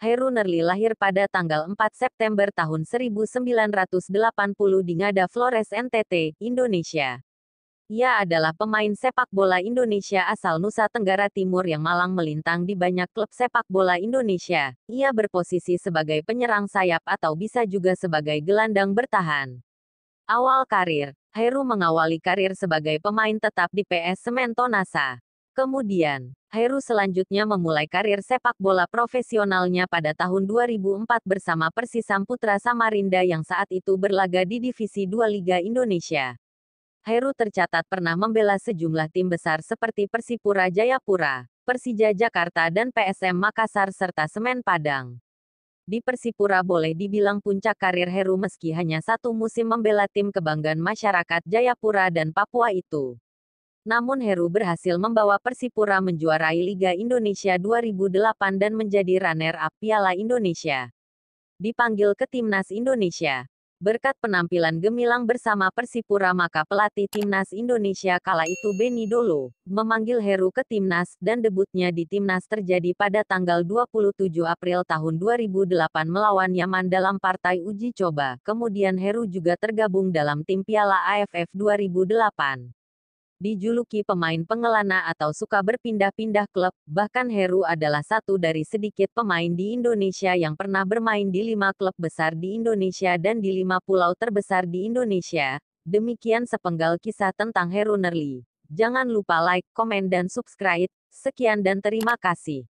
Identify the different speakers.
Speaker 1: Heru Nerli lahir pada tanggal 4 September tahun 1980 di Ngada Flores NTT, Indonesia. Ia adalah pemain sepak bola Indonesia asal Nusa Tenggara Timur yang malang melintang di banyak klub sepak bola Indonesia. Ia berposisi sebagai penyerang sayap atau bisa juga sebagai gelandang bertahan. Awal karir, Heru mengawali karir sebagai pemain tetap di PS Semento Nasa. Kemudian, Heru selanjutnya memulai karir sepak bola profesionalnya pada tahun 2004 bersama Persisam Putra Samarinda yang saat itu berlaga di Divisi 2 Liga Indonesia. Heru tercatat pernah membela sejumlah tim besar seperti Persipura Jayapura, Persija Jakarta dan PSM Makassar serta Semen Padang. Di Persipura boleh dibilang puncak karir Heru meski hanya satu musim membela tim kebanggaan masyarakat Jayapura dan Papua itu. Namun Heru berhasil membawa Persipura menjuarai Liga Indonesia 2008 dan menjadi runner-up Piala Indonesia. Dipanggil ke Timnas Indonesia. Berkat penampilan gemilang bersama Persipura maka pelatih Timnas Indonesia kala itu Beni Dolo, memanggil Heru ke Timnas dan debutnya di Timnas terjadi pada tanggal 27 April tahun 2008 melawan Yaman dalam partai uji coba. Kemudian Heru juga tergabung dalam tim Piala AFF 2008 dijuluki pemain pengelana atau suka berpindah-pindah klub, bahkan Heru adalah satu dari sedikit pemain di Indonesia yang pernah bermain di lima klub besar di Indonesia dan di lima pulau terbesar di Indonesia. Demikian sepenggal kisah tentang Heru Nerli. Jangan lupa like, komen dan subscribe. Sekian dan terima kasih.